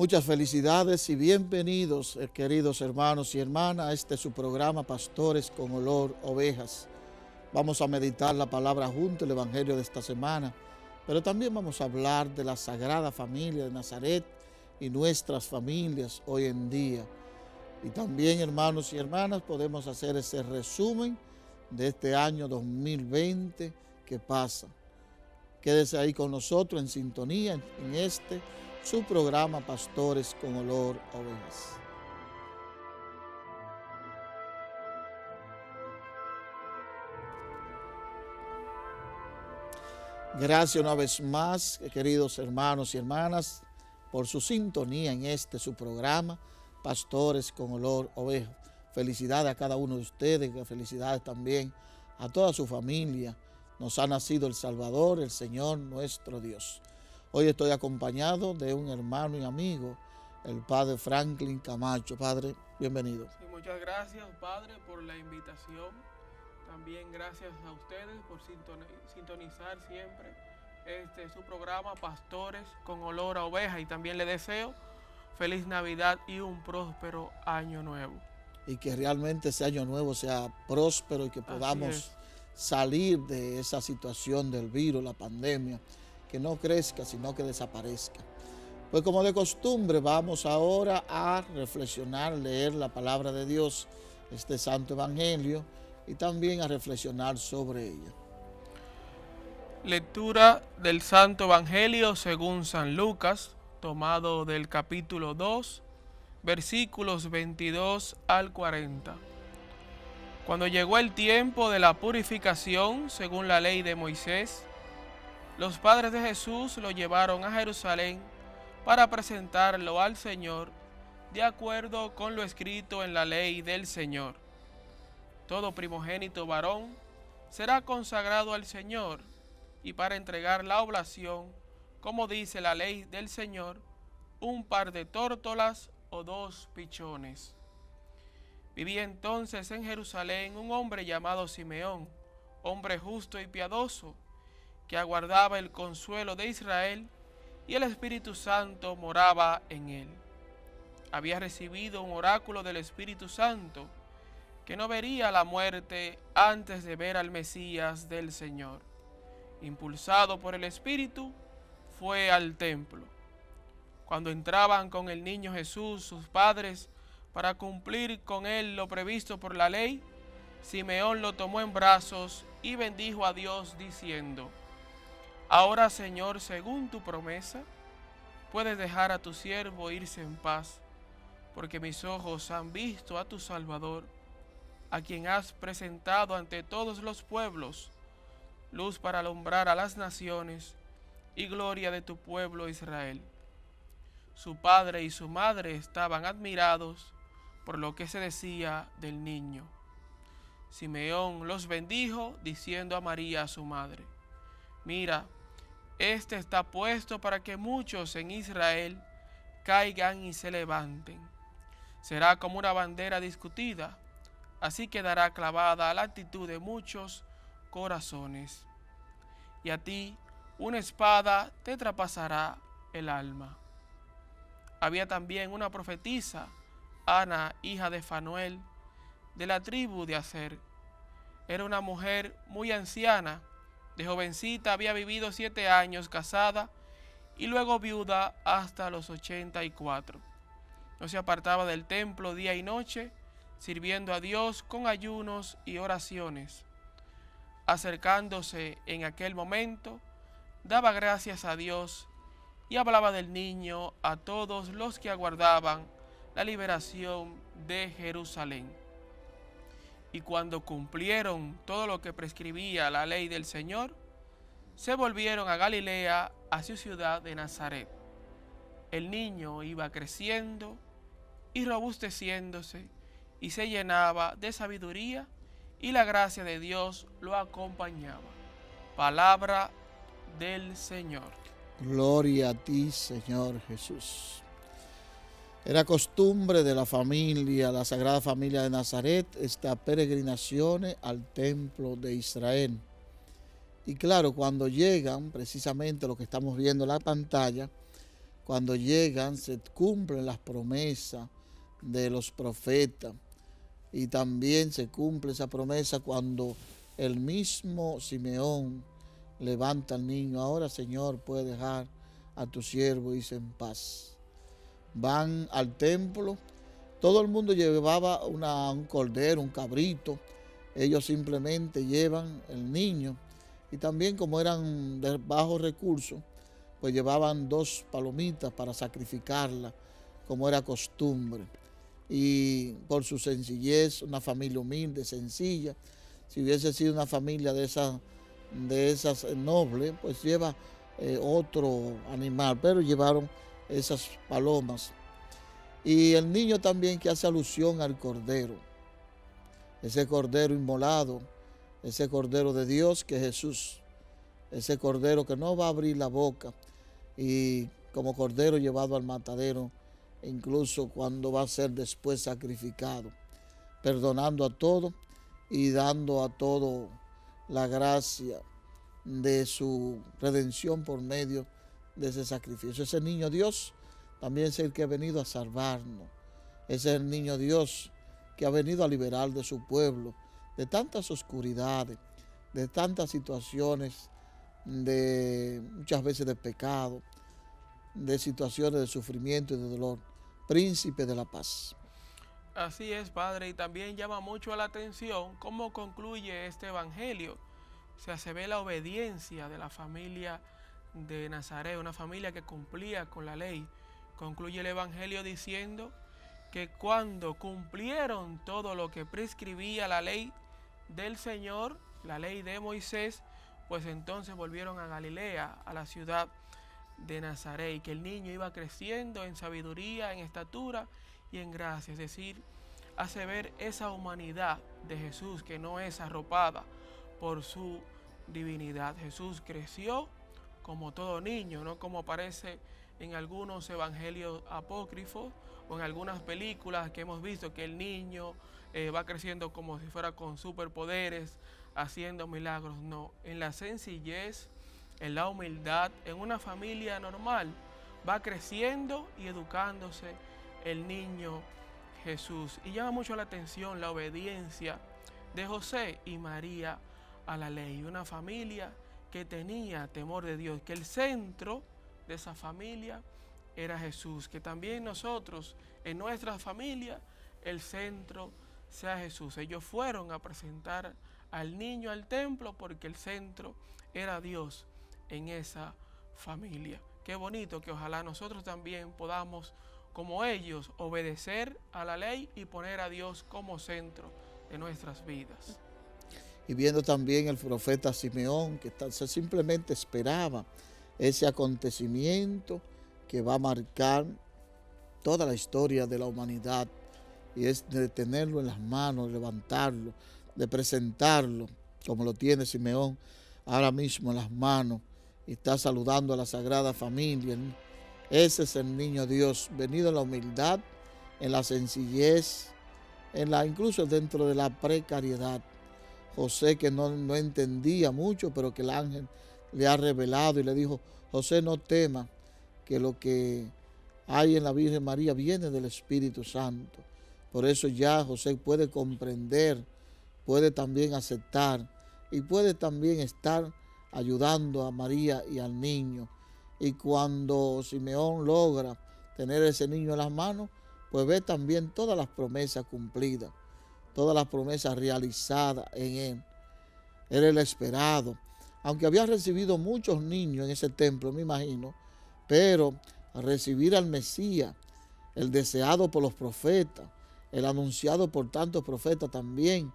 Muchas felicidades y bienvenidos, eh, queridos hermanos y hermanas, a este su programa Pastores con Olor Ovejas. Vamos a meditar la palabra junto, el Evangelio de esta semana, pero también vamos a hablar de la Sagrada Familia de Nazaret y nuestras familias hoy en día. Y también, hermanos y hermanas, podemos hacer ese resumen de este año 2020 que pasa. Quédese ahí con nosotros en sintonía en este su programa Pastores con Olor Ovejas. Gracias una vez más, queridos hermanos y hermanas, por su sintonía en este su programa, Pastores con Olor a Ovejas. Felicidades a cada uno de ustedes, felicidades también a toda su familia. Nos ha nacido el Salvador, el Señor nuestro Dios. Hoy estoy acompañado de un hermano y amigo, el padre Franklin Camacho. Padre, bienvenido. muchas gracias, padre, por la invitación. También gracias a ustedes por sintonizar siempre este su programa Pastores con olor a oveja y también le deseo feliz Navidad y un próspero año nuevo. Y que realmente ese año nuevo sea próspero y que podamos salir de esa situación del virus, la pandemia que no crezca, sino que desaparezca. Pues como de costumbre vamos ahora a reflexionar, leer la palabra de Dios, este santo evangelio, y también a reflexionar sobre ella. Lectura del Santo Evangelio según San Lucas, tomado del capítulo 2, versículos 22 al 40. Cuando llegó el tiempo de la purificación según la ley de Moisés, los padres de Jesús lo llevaron a Jerusalén para presentarlo al Señor de acuerdo con lo escrito en la ley del Señor. Todo primogénito varón será consagrado al Señor y para entregar la oblación, como dice la ley del Señor, un par de tórtolas o dos pichones. Vivía entonces en Jerusalén un hombre llamado Simeón, hombre justo y piadoso, que aguardaba el consuelo de Israel y el Espíritu Santo moraba en él. Había recibido un oráculo del Espíritu Santo que no vería la muerte antes de ver al Mesías del Señor. Impulsado por el Espíritu, fue al templo. Cuando entraban con el niño Jesús sus padres para cumplir con él lo previsto por la ley, Simeón lo tomó en brazos y bendijo a Dios diciendo, Ahora, Señor, según tu promesa, puedes dejar a tu siervo irse en paz, porque mis ojos han visto a tu Salvador, a quien has presentado ante todos los pueblos, luz para alumbrar a las naciones y gloria de tu pueblo Israel. Su padre y su madre estaban admirados por lo que se decía del niño. Simeón los bendijo diciendo a María su madre, mira, este está puesto para que muchos en Israel caigan y se levanten. Será como una bandera discutida, así quedará clavada la actitud de muchos corazones. Y a ti una espada te traspasará el alma. Había también una profetisa, Ana, hija de Fanuel, de la tribu de Aser. Era una mujer muy anciana de jovencita había vivido siete años casada y luego viuda hasta los 84. No se apartaba del templo día y noche, sirviendo a Dios con ayunos y oraciones. Acercándose en aquel momento, daba gracias a Dios y hablaba del niño a todos los que aguardaban la liberación de Jerusalén. Y cuando cumplieron todo lo que prescribía la ley del Señor, se volvieron a Galilea, a su ciudad de Nazaret. El niño iba creciendo y robusteciéndose y se llenaba de sabiduría y la gracia de Dios lo acompañaba. Palabra del Señor. Gloria a ti, Señor Jesús. Era costumbre de la familia, la Sagrada Familia de Nazaret, estas peregrinaciones al templo de Israel. Y claro, cuando llegan, precisamente lo que estamos viendo en la pantalla, cuando llegan se cumplen las promesas de los profetas y también se cumple esa promesa cuando el mismo Simeón levanta al niño. Ahora, Señor, puede dejar a tu siervo irse en paz. Van al templo. Todo el mundo llevaba un cordero, un cabrito. Ellos simplemente llevan el niño. Y también como eran de bajos recursos, pues llevaban dos palomitas para sacrificarla, como era costumbre. Y por su sencillez, una familia humilde, sencilla. Si hubiese sido una familia de esas de esas nobles, pues lleva eh, otro animal, pero llevaron esas palomas. Y el niño también que hace alusión al cordero, ese cordero inmolado, ese cordero de Dios que es Jesús, ese cordero que no va a abrir la boca y como cordero llevado al matadero, incluso cuando va a ser después sacrificado, perdonando a todo y dando a todo la gracia de su redención por medio de ese sacrificio. Ese niño Dios también es el que ha venido a salvarnos. Ese es el niño Dios que ha venido a liberar de su pueblo de tantas oscuridades, de tantas situaciones, de muchas veces de pecado, de situaciones de sufrimiento y de dolor. Príncipe de la paz. Así es, Padre, y también llama mucho la atención cómo concluye este Evangelio. O sea, se ve la obediencia de la familia de Nazaret, una familia que cumplía con la ley. Concluye el Evangelio diciendo que cuando cumplieron todo lo que prescribía la ley del Señor, la ley de Moisés, pues entonces volvieron a Galilea, a la ciudad de Nazaret, y que el niño iba creciendo en sabiduría, en estatura y en gracia, es decir, hace ver esa humanidad de Jesús que no es arropada por su divinidad. Jesús creció como todo niño, no como aparece en algunos evangelios apócrifos o en algunas películas que hemos visto que el niño eh, va creciendo como si fuera con superpoderes, haciendo milagros. No, en la sencillez, en la humildad, en una familia normal, va creciendo y educándose el niño Jesús. Y llama mucho la atención la obediencia de José y María a la ley. Una familia que tenía temor de Dios, que el centro de esa familia era Jesús, que también nosotros en nuestra familia el centro sea Jesús. Ellos fueron a presentar al niño al templo porque el centro era Dios en esa familia. Qué bonito que ojalá nosotros también podamos como ellos, obedecer a la ley y poner a Dios como centro de nuestras vidas. Y viendo también el profeta Simeón, que simplemente esperaba ese acontecimiento que va a marcar toda la historia de la humanidad y es de tenerlo en las manos, de levantarlo, de presentarlo, como lo tiene Simeón ahora mismo en las manos y está saludando a la Sagrada Familia. Ese es el niño Dios, venido en la humildad, en la sencillez, en la, incluso dentro de la precariedad. José que no, no entendía mucho, pero que el ángel le ha revelado y le dijo, José no tema que lo que hay en la Virgen María viene del Espíritu Santo. Por eso ya José puede comprender, puede también aceptar y puede también estar ayudando a María y al niño y cuando Simeón logra tener ese niño en las manos, pues ve también todas las promesas cumplidas, todas las promesas realizadas en él. Era el esperado. Aunque había recibido muchos niños en ese templo, me imagino, pero recibir al Mesías, el deseado por los profetas, el anunciado por tantos profetas también,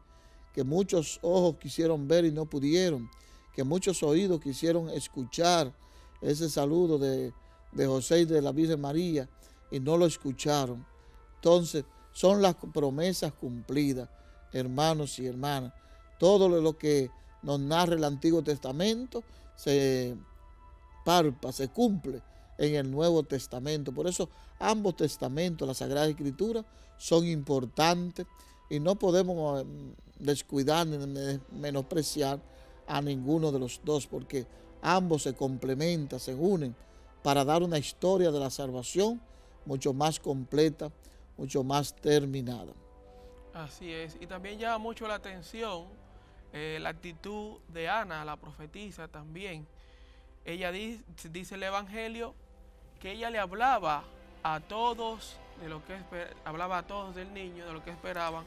que muchos ojos quisieron ver y no pudieron, que muchos oídos quisieron escuchar ese saludo de, José y de la Virgen María y no lo escucharon. Entonces, son las promesas cumplidas, hermanos y hermanas. Todo lo que nos narra el Antiguo Testamento se palpa, se cumple en el Nuevo Testamento. Por eso ambos testamentos, la Sagrada Escritura, son importantes y no podemos eh, descuidar ni menospreciar a ninguno de los dos, porque ambos se complementan, se unen para dar una historia de la salvación mucho más completa, mucho más terminada. Así es, y también llama mucho la atención eh, la actitud de Ana, la profetisa también. Ella dice, dice el Evangelio que ella le hablaba a todos de lo que hablaba a todos del niño, de lo que esperaban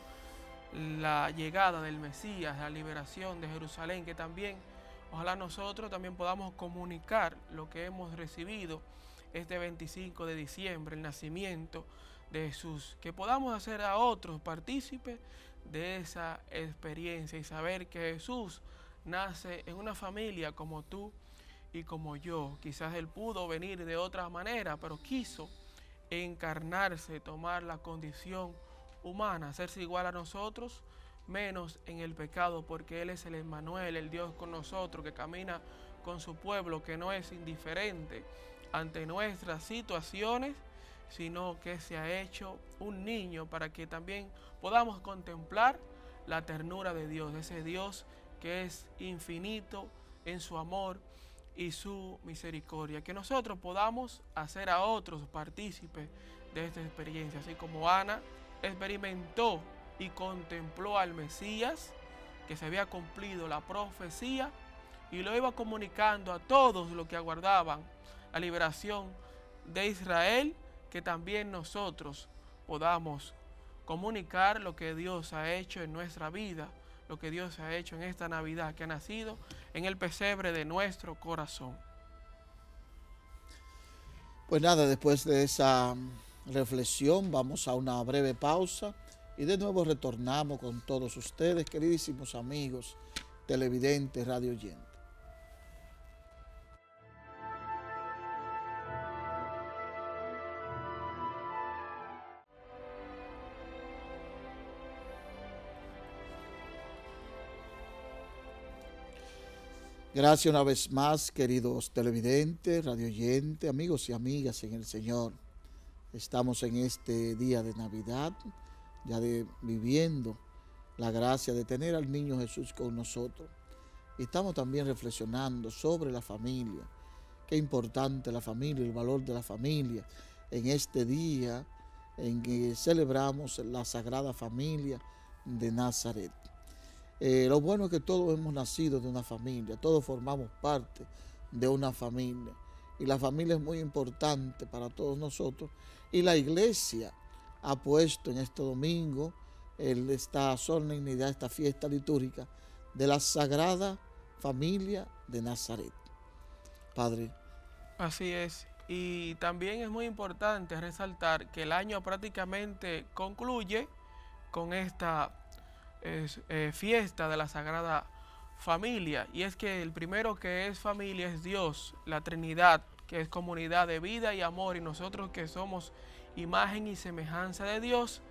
la llegada del Mesías, la liberación de Jerusalén, que también ojalá nosotros también podamos comunicar lo que hemos recibido este 25 de diciembre, el nacimiento de Jesús, que podamos hacer a otros partícipes de esa experiencia y saber que Jesús nace en una familia como tú y como yo. Quizás Él pudo venir de otra manera, pero quiso encarnarse, tomar la condición humana, hacerse igual a nosotros, menos en el pecado, porque Él es el Emmanuel, el Dios con nosotros, que camina con su pueblo, que no es indiferente ante nuestras situaciones, sino que se ha hecho un niño para que también podamos contemplar la ternura de Dios, ese Dios que es infinito en su amor y su misericordia. Que nosotros podamos hacer a otros partícipes de esta experiencia, así como Ana experimentó y contempló al Mesías, que se había cumplido la profecía y lo iba comunicando a todos los que aguardaban la liberación de Israel, que también nosotros podamos comunicar lo que Dios ha hecho en nuestra vida, lo que Dios ha hecho en esta Navidad que ha nacido en el pesebre de nuestro corazón. Pues nada, después de esa reflexión vamos a una breve pausa y de nuevo retornamos con todos ustedes, queridísimos amigos televidentes, radio oyentes. Gracias una vez más, queridos televidentes, radioyentes, amigos y amigas en el Señor. Estamos en este día de Navidad, ya de viviendo la gracia de tener al niño Jesús con nosotros. Estamos también reflexionando sobre la familia. Qué importante la familia, el valor de la familia en este día en que celebramos la Sagrada Familia de Nazaret. Eh, lo bueno es que todos hemos nacido de una familia, todos formamos parte de una familia. Y la familia es muy importante para todos nosotros. Y la iglesia ha puesto en este domingo esta solemnidad, esta fiesta litúrgica de la Sagrada Familia de Nazaret. Padre. Así es. Y también es muy importante resaltar que el año prácticamente concluye con esta es, eh, fiesta de la Sagrada Familia. Y es que el primero que es familia es Dios, la Trinidad, que es comunidad de vida y amor. Y nosotros que somos imagen y semejanza de Dios,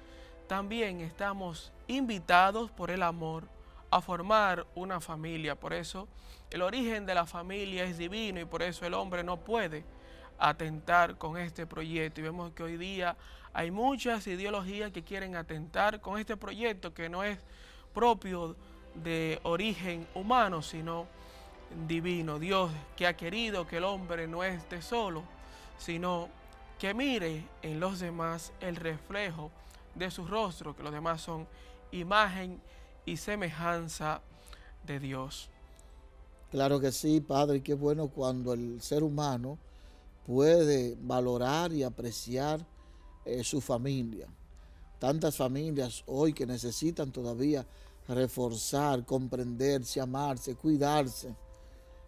también estamos invitados por el amor a formar una familia. Por eso el origen de la familia es divino y por eso el hombre no puede atentar con este proyecto. Y vemos que hoy día hay muchas ideologías que quieren atentar con este proyecto que no es propio de origen humano, sino divino. Dios que ha querido que el hombre no esté solo, sino que mire en los demás el reflejo de su rostro, que los demás son imagen y semejanza de Dios. Claro que sí, Padre, qué bueno cuando el ser humano puede valorar y apreciar eh, su familia. Tantas familias hoy que necesitan todavía reforzar, comprenderse, amarse, cuidarse.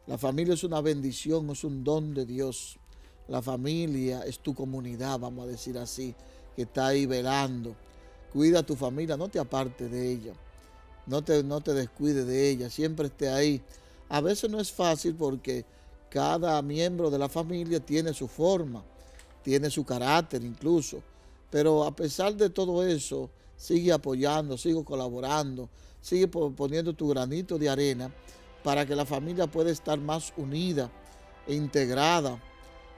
La familia es una bendición, es un don de Dios. La familia es tu comunidad, vamos a decir así, que está ahí velando. Cuida a tu familia, no te aparte de ella. No te, no te descuide de ella, siempre esté ahí. A veces no es fácil porque cada miembro de la familia tiene su forma, tiene su carácter incluso. Pero a pesar de todo eso, sigue apoyando, sigue colaborando, sigue poniendo tu granito de arena para que la familia pueda estar más unida e integrada.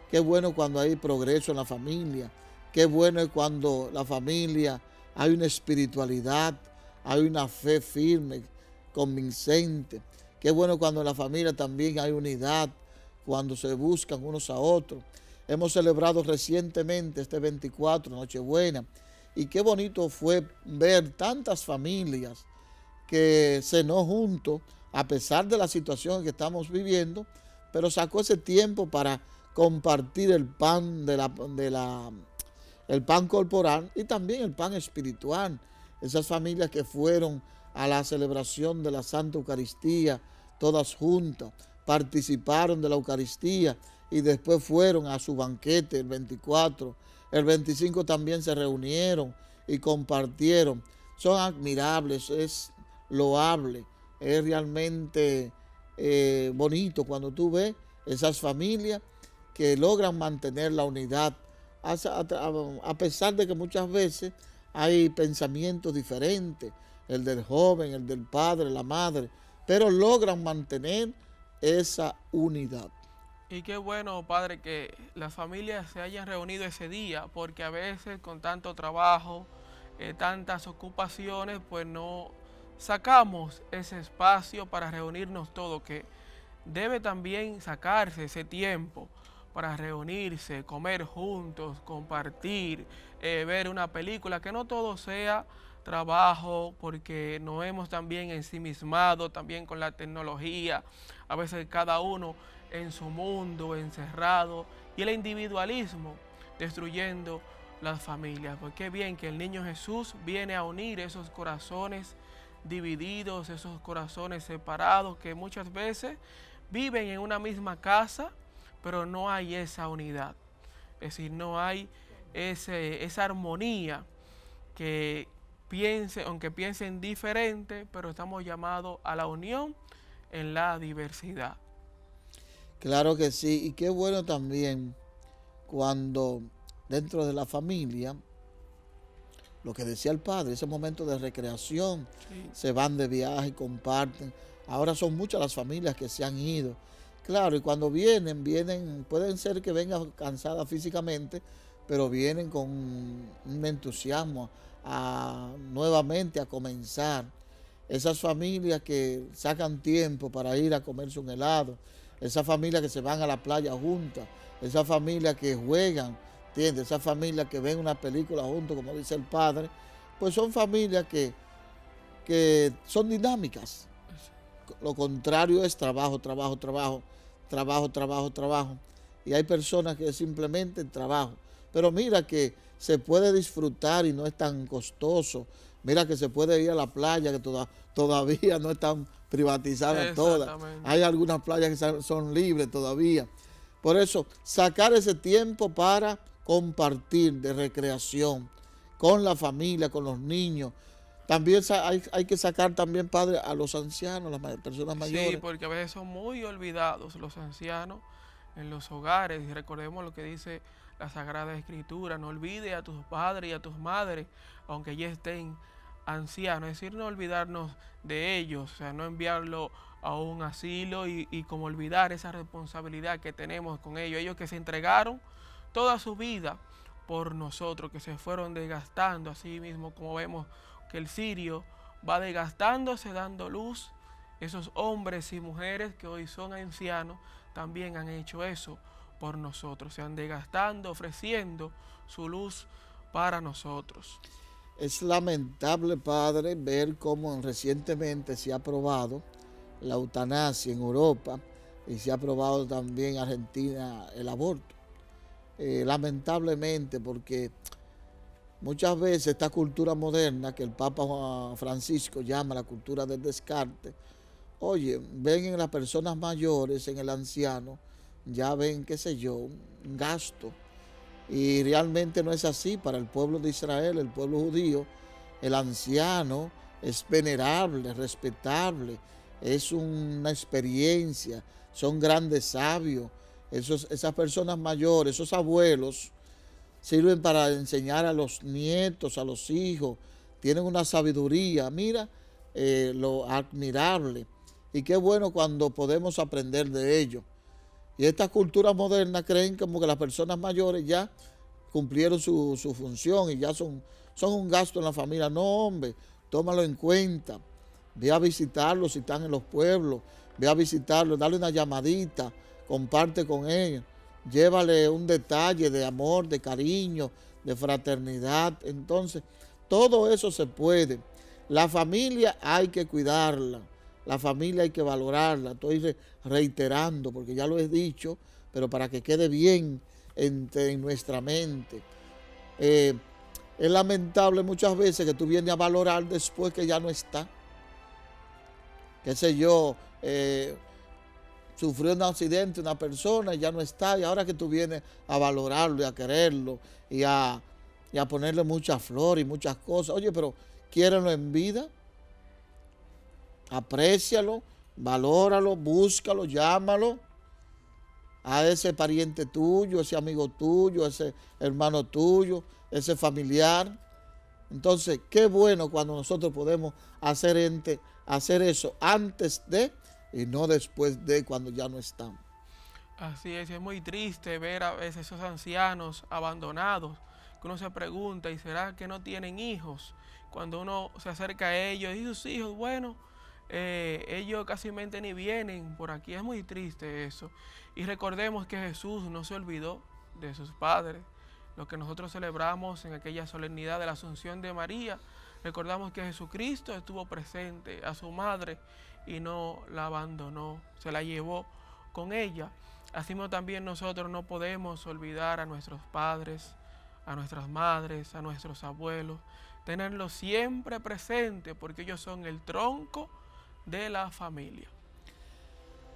Qué bueno cuando hay progreso en la familia. Qué bueno es cuando la familia hay una espiritualidad, hay una fe firme, convincente. Qué bueno cuando en la familia también hay unidad, cuando se buscan unos a otros. Hemos celebrado recientemente este 24, Nochebuena, y qué bonito fue ver tantas familias que cenó juntos, a pesar de la situación que estamos viviendo, pero sacó ese tiempo para compartir el pan de la, de la el pan corporal y también el pan espiritual. Esas familias que fueron a la celebración de la Santa Eucaristía, todas juntas, participaron de la Eucaristía y después fueron a su banquete el 24. El 25 también se reunieron y compartieron. Son admirables, es loable, es realmente eh, bonito cuando tú ves esas familias que logran mantener la unidad, a, pesar de que muchas veces hay pensamientos diferentes, el del joven, el del padre, la madre, pero logran mantener esa unidad. Y qué bueno, padre, que las familias se hayan reunido ese día, porque a veces con tanto trabajo, eh, tantas ocupaciones, pues no sacamos ese espacio para reunirnos todos, que debe también sacarse ese tiempo para reunirse, comer juntos, compartir, eh, ver una película, que no todo sea trabajo, porque nos hemos también ensimismado también con la tecnología, a veces cada uno en su mundo, encerrado, y el individualismo destruyendo las familias. Pues qué bien que el niño Jesús viene a unir esos corazones divididos, esos corazones separados que muchas veces viven en una misma casa, pero no hay esa unidad. Es decir, no hay ese, esa armonía que piense, aunque piensen diferente, pero estamos llamados a la unión en la diversidad. Claro que sí, y qué bueno también cuando dentro de la familia, lo que decía el padre, ese momento de recreación, se van de viaje, comparten. Ahora son muchas las familias que se han ido. Claro, y cuando vienen, vienen, pueden ser que vengan cansadas físicamente, pero vienen con un entusiasmo a, nuevamente a comenzar. Esas familias que sacan tiempo para ir a comerse un helado, esas familias que se van a la playa juntas, esas familias que juegan, ¿entiendes? Esas familias que ven una película juntos, como dice el padre, pues son familias que, que son dinámicas. Lo contrario es trabajo, trabajo, trabajo, trabajo, trabajo, trabajo. Y hay personas que simplemente trabajo. Pero mira que se puede disfrutar y no es tan costoso. Mira que se puede ir a la playa, que todavía no están privatizadas todas. Hay algunas playas que son libres todavía. Por eso, sacar ese tiempo para compartir de recreación con la familia, con los niños. También hay, que sacar también, padre, a los ancianos, las personas mayores. Sí, porque a veces son muy olvidados los ancianos en los hogares. Y recordemos lo que dice la Sagrada Escritura. No olvide a tus padres y a tus madres, aunque ya estén ancianos. Es decir, no olvidarnos de ellos, o sea, no enviarlo a un asilo y, como olvidar esa responsabilidad que tenemos con ellos. Ellos que se entregaron toda su vida por nosotros, que se fueron desgastando, así mismo como vemos que el sirio va desgastándose, dando luz. Esos hombres y mujeres que hoy son ancianos también han hecho eso por nosotros, se han desgastando, ofreciendo su luz para nosotros. Es lamentable, Padre, ver cómo recientemente se ha aprobado la eutanasia en Europa y se ha aprobado también en Argentina el aborto. Eh, lamentablemente, porque muchas veces esta cultura moderna que el Papa Francisco llama la cultura del descarte, oye, ven en las personas mayores, en el anciano, ya ven, qué sé yo, un gasto. Y realmente no es así para el pueblo de Israel, el pueblo judío. El anciano es venerable, respetable, es una experiencia, son grandes sabios. Esas personas mayores, esos abuelos, sirven para enseñar a los nietos, a los hijos, tienen una sabiduría. Mira eh, lo admirable. Y qué bueno cuando podemos aprender de ellos. Y estas culturas modernas creen como que las personas mayores ya cumplieron su, función y ya son, son un gasto en la familia. No, hombre, tómalo en cuenta. Ve a visitarlos si están en los pueblos. Ve a visitarlos, dale una llamadita, comparte con ellos. llévale un detalle de amor, de cariño, de fraternidad. Entonces, todo eso se puede. La familia hay que cuidarla, la familia hay que valorarla. Estoy reiterando porque ya lo he dicho, pero para que quede bien en, nuestra mente. Eh, es lamentable muchas veces que tú vienes a valorar después que ya no está. Qué sé yo, eh, sufrió un accidente una persona y ya no está, y ahora que tú vienes a valorarlo y a quererlo y a, ponerle mucha flor y muchas cosas, oye, pero quiérenlo en vida, aprécialo, valóralo, búscalo, llámalo a ese pariente tuyo, ese amigo tuyo, ese hermano tuyo, ese familiar. Entonces, qué bueno cuando nosotros podemos hacer, hacer eso antes de y no después de cuando ya no estamos. Así es, es muy triste ver a veces esos ancianos abandonados, que uno se pregunta, ¿y será que no tienen hijos? Cuando uno se acerca a ellos y sus hijos, bueno, eh, ellos casi ni vienen por aquí, es muy triste eso. Y recordemos que Jesús no se olvidó de sus padres, lo que nosotros celebramos en aquella solemnidad de la Asunción de María, recordamos que Jesucristo estuvo presente a su madre y no la abandonó, se la llevó con ella. Así también nosotros no podemos olvidar a nuestros padres, a nuestras madres, a nuestros abuelos, tenerlos siempre presentes porque ellos son el tronco de la familia.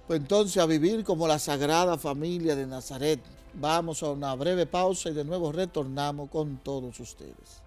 Pues entonces a vivir como la sagrada familia de Nazaret. Vamos a una breve pausa y de nuevo retornamos con todos ustedes.